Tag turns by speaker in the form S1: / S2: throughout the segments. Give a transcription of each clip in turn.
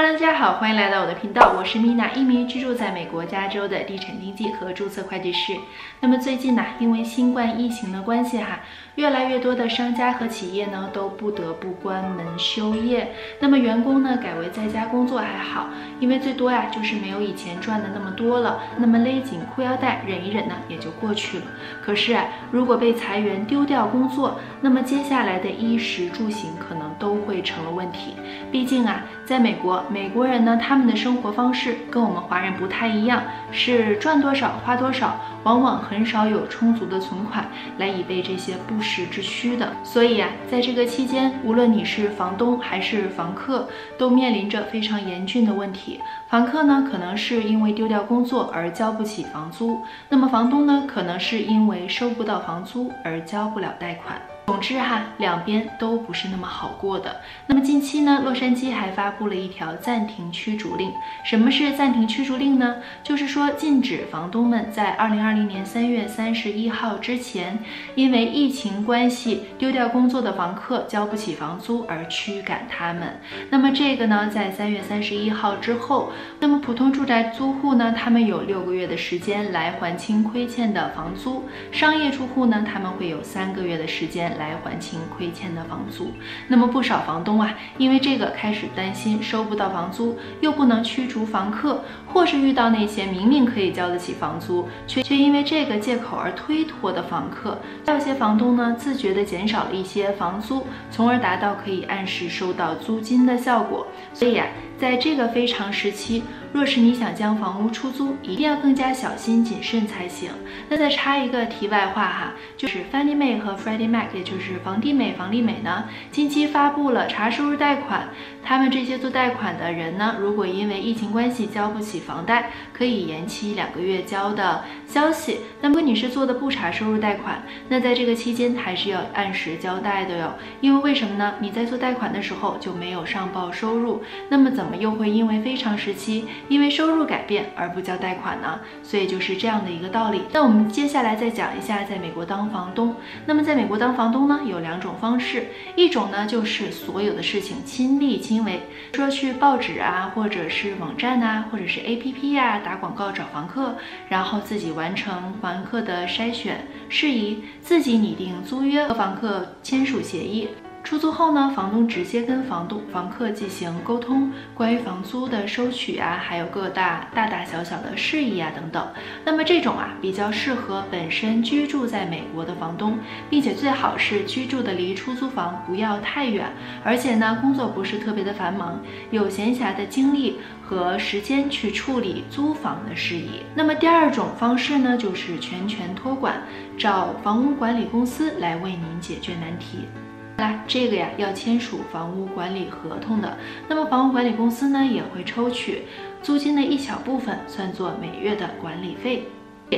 S1: Hello，大家好，欢迎来到我的频道，我是 Mina，一名居住在美国加州的地产经纪和注册会计师。那么最近呢，因为新冠疫情的关系哈，越来越多的商家和企业呢都不得不关门休业。那么员工呢改为在家工作还好，因为最多呀就是没有以前赚的那么多了，那么勒紧裤腰带忍一忍呢也就过去了。可是啊，如果被裁员丢掉工作，那么接下来的衣食住行可能都会成了问题。毕竟啊，在美国。美国人呢，他们的生活方式跟我们华人不太一样，是赚多少花多少，往往很少有充足的存款来以备这些不时之需的。所以啊，在这个期间，无论你是房东还是房客，都面临着非常严峻的问题。房客呢，可能是因为丢掉工作而交不起房租；那么房东呢，可能是因为收不到房租而交不了贷款。总之哈，两边都不是那么好过的。那么近期呢，洛杉矶还发布了一条暂停驱逐令。什么是暂停驱逐令呢？就是说禁止房东们在二零二零年三月三十一号之前，因为疫情关系丢掉工作的房客交不起房租而驱赶他们。那么这个呢，在三月三十一号之后，那么普通住宅租户呢，他们有六个月的时间来还清亏欠的房租；商业住户呢，他们会有三个月的时间。来还清亏欠的房租，那么不少房东啊，因为这个开始担心收不到房租，又不能驱逐房客，或是遇到那些明明可以交得起房租，却却因为这个借口而推脱的房客。还有些房东呢，自觉的减少了一些房租，从而达到可以按时收到租金的效果。所以啊，在这个非常时期。若是你想将房屋出租，一定要更加小心谨慎才行。那再插一个题外话哈，就是 Fannie Mae 和 Freddie Mac，也就是房地美、房利美呢，近期发布了查收入贷款。他们这些做贷款的人呢，如果因为疫情关系交不起房贷，可以延期两个月交的消息。那么你是做的不查收入贷款，那在这个期间还是要按时交贷的哟。因为为什么呢？你在做贷款的时候就没有上报收入，那么怎么又会因为非常时期？因为收入改变而不交贷款呢，所以就是这样的一个道理。那我们接下来再讲一下，在美国当房东。那么在美国当房东呢，有两种方式，一种呢就是所有的事情亲力亲为，说去报纸啊，或者是网站呐，或者是 APP 呀打广告找房客，然后自己完成房客的筛选事宜，自己拟定租约和房客签署协议。出租后呢，房东直接跟房东、房客进行沟通，关于房租的收取啊，还有各大大大小小的事宜啊等等。那么这种啊，比较适合本身居住在美国的房东，并且最好是居住的离出租房不要太远，而且呢，工作不是特别的繁忙，有闲暇的精力和时间去处理租房的事宜。那么第二种方式呢，就是全权托管，找房屋管理公司来为您解决难题。来，这个呀要签署房屋管理合同的，那么房屋管理公司呢也会抽取租金的一小部分，算作每月的管理费。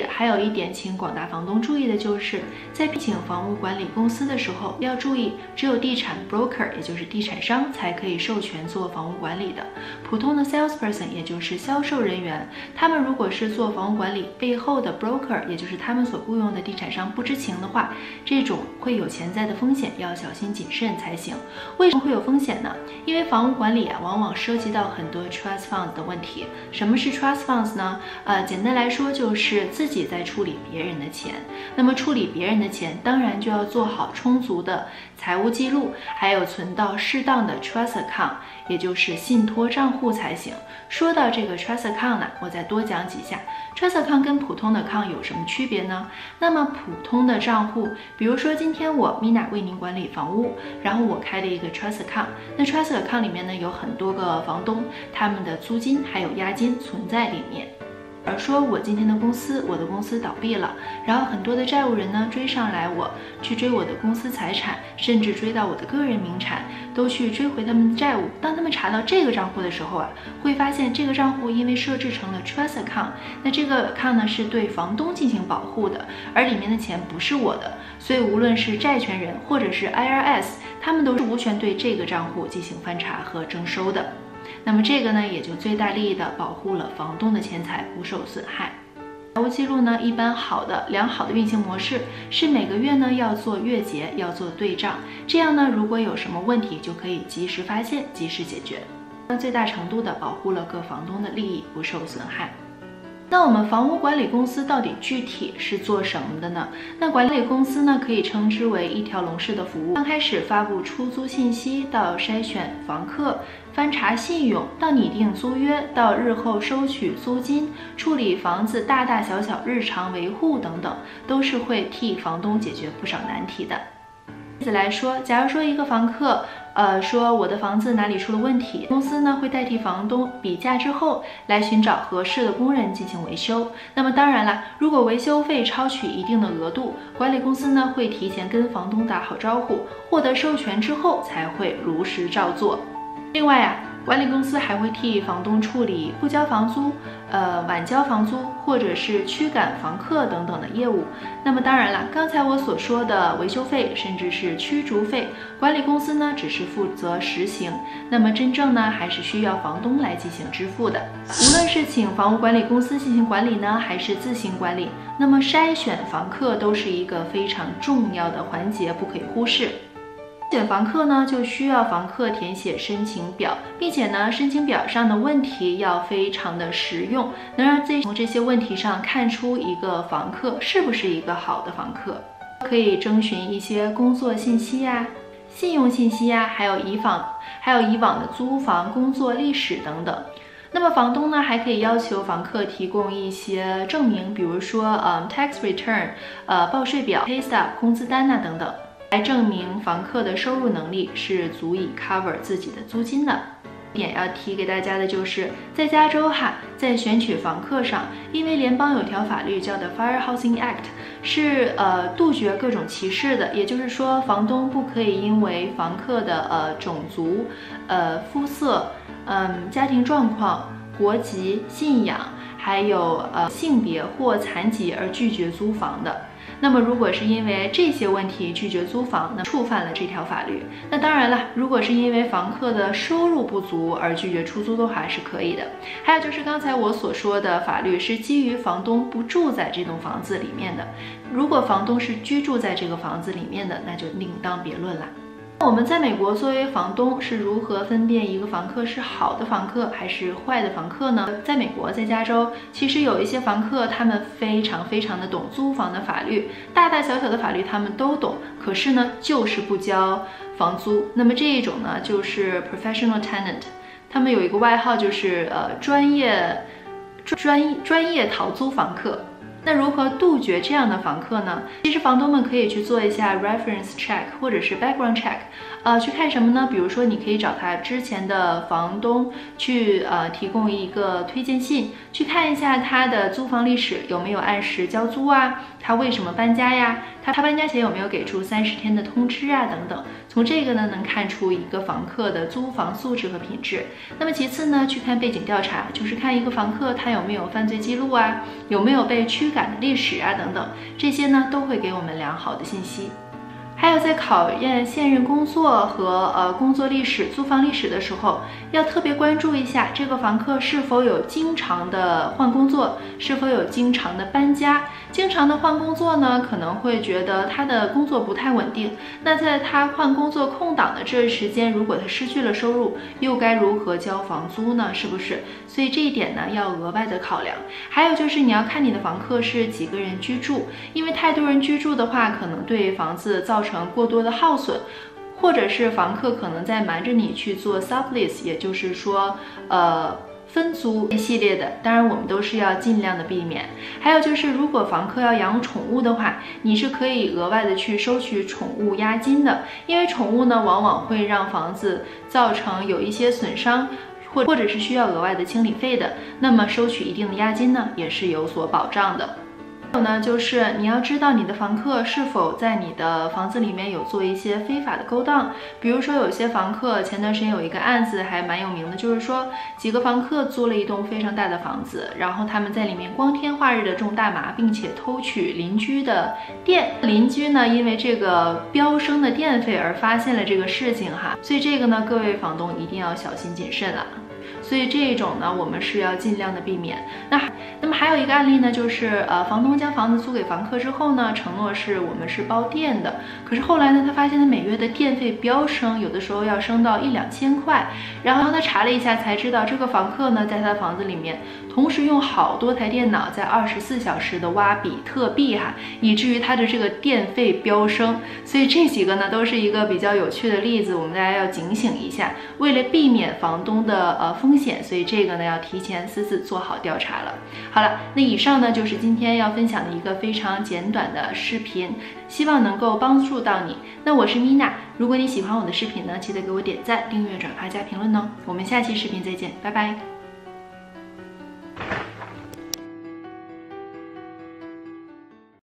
S1: 还有一点，请广大房东注意的就是，在聘请房屋管理公司的时候，要注意，只有地产 broker，也就是地产商，才可以授权做房屋管理的。普通的 salesperson，也就是销售人员，他们如果是做房屋管理背后的 broker，也就是他们所雇佣的地产商不知情的话，这种会有潜在的风险，要小心谨慎才行。为什么会有风险呢？因为房屋管理啊，往往涉及到很多 trust fund 的问题。什么是 trust funds 呢？呃，简单来说就是。自己在处理别人的钱，那么处理别人的钱，当然就要做好充足的财务记录，还有存到适当的 trust account，也就是信托账户才行。说到这个 trust account 呢，我再多讲几下，trust account 跟普通的 account 有什么区别呢？那么普通的账户，比如说今天我 Mina 为您管理房屋，然后我开了一个 trust account，那 trust account 里面呢有很多个房东，他们的租金还有押金存在里面。而说我今天的公司，我的公司倒闭了，然后很多的债务人呢追上来，我去追我的公司财产，甚至追到我的个人名产，都去追回他们的债务。当他们查到这个账户的时候啊，会发现这个账户因为设置成了 trust account，那这个 account 呢是对房东进行保护的，而里面的钱不是我的，所以无论是债权人或者是 IRS，他们都是无权对这个账户进行翻查和征收的。那么这个呢，也就最大利益的保护了房东的钱财不受损害。财务记录呢，一般好的良好的运行模式是每个月呢要做月结，要做对账，这样呢如果有什么问题就可以及时发现，及时解决。最大程度的保护了各房东的利益不受损害。那我们房屋管理公司到底具体是做什么的呢？那管理公司呢，可以称之为一条龙式的服务。刚开始发布出租信息，到筛选房客、翻查信用，到拟定租约，到日后收取租金、处理房子大大小小日常维护等等，都是会替房东解决不少难题的。例子来说，假如说一个房客，呃，说我的房子哪里出了问题，公司呢会代替房东比价之后，来寻找合适的工人进行维修。那么当然了，如果维修费超取一定的额度，管理公司呢会提前跟房东打好招呼，获得授权之后才会如实照做。另外啊。管理公司还会替房东处理不交房租、呃晚交房租或者是驱赶房客等等的业务。那么当然了，刚才我所说的维修费甚至是驱逐费，管理公司呢只是负责实行，那么真正呢还是需要房东来进行支付的。无论是请房屋管理公司进行管理呢，还是自行管理，那么筛选房客都是一个非常重要的环节，不可以忽视。选房客呢，就需要房客填写申请表，并且呢，申请表上的问题要非常的实用，能让自己从这些问题上看出一个房客是不是一个好的房客。可以征询一些工作信息呀、信用信息呀，还有以往还有以往的租房工作历史等等。那么房东呢，还可以要求房客提供一些证明，比如说，嗯，tax return，呃，报税表、pay stub、工资单呐等等。来证明房客的收入能力是足以 cover 自己的租金的。点要提给大家的就是，在加州哈，在选取房客上，因为联邦有条法律叫的 Fire Housing Act，是呃杜绝各种歧视的。也就是说，房东不可以因为房客的呃种族、呃肤色、嗯家庭状况、国籍、信仰，还有呃性别或残疾而拒绝租房的。那么，如果是因为这些问题拒绝租房，那触犯了这条法律。那当然了，如果是因为房客的收入不足而拒绝出租的话，是可以的。还有就是刚才我所说的法律是基于房东不住在这栋房子里面的。如果房东是居住在这个房子里面的，那就另当别论了。我们在美国作为房东是如何分辨一个房客是好的房客还是坏的房客呢？在美国，在加州，其实有一些房客，他们非常非常的懂租房的法律，大大小小的法律他们都懂，可是呢，就是不交房租。那么这一种呢，就是 professional tenant，他们有一个外号就是呃专业专专业逃租房客。那如何杜绝这样的房客呢？其实房东们可以去做一下 reference check 或者是 background check，呃，去看什么呢？比如说，你可以找他之前的房东去，呃，提供一个推荐信，去看一下他的租房历史有没有按时交租啊，他为什么搬家呀？他他搬家前有没有给出三十天的通知啊？等等。从这个呢，能看出一个房客的租房素质和品质。那么其次呢，去看背景调查，就是看一个房客他有没有犯罪记录啊，有没有被驱赶的历史啊，等等，这些呢都会给我们良好的信息。还有在考验现任工作和呃工作历史、租房历史的时候，要特别关注一下这个房客是否有经常的换工作，是否有经常的搬家。经常的换工作呢，可能会觉得他的工作不太稳定。那在他换工作空档的这段时间，如果他失去了收入，又该如何交房租呢？是不是？所以这一点呢，要额外的考量。还有就是你要看你的房客是几个人居住，因为太多人居住的话，可能对房子造成过多的耗损，或者是房客可能在瞒着你去做 sublease，也就是说，呃。分租一系列的，当然我们都是要尽量的避免。还有就是，如果房客要养宠物的话，你是可以额外的去收取宠物押金的，因为宠物呢往往会让房子造成有一些损伤，或或者是需要额外的清理费的，那么收取一定的押金呢也是有所保障的。还有呢，就是你要知道你的房客是否在你的房子里面有做一些非法的勾当。比如说，有些房客前段时间有一个案子还蛮有名的，就是说几个房客租了一栋非常大的房子，然后他们在里面光天化日的种大麻，并且偷取邻居的电。邻居呢，因为这个飙升的电费而发现了这个事情哈，所以这个呢，各位房东一定要小心谨慎了。所以这一种呢，我们是要尽量的避免。那那么还有一个案例呢，就是呃，房东。将房子租给房客之后呢，承诺是我们是包电的。可是后来呢，他发现他每月的电费飙升，有的时候要升到一两千块。然后他查了一下，才知道这个房客呢，在他的房子里面同时用好多台电脑，在二十四小时的挖比特币哈，以至于他的这个电费飙升。所以这几个呢，都是一个比较有趣的例子，我们大家要警醒一下。为了避免房东的呃风险，所以这个呢要提前私自做好调查了。好了，那以上呢就是今天要分享的一个非常简短的视频，希望能够帮助到你。那我是米娜，如果你喜欢我的视频呢，记得给我点赞、订阅、转发加评论哦。我们下期视频再见，拜拜。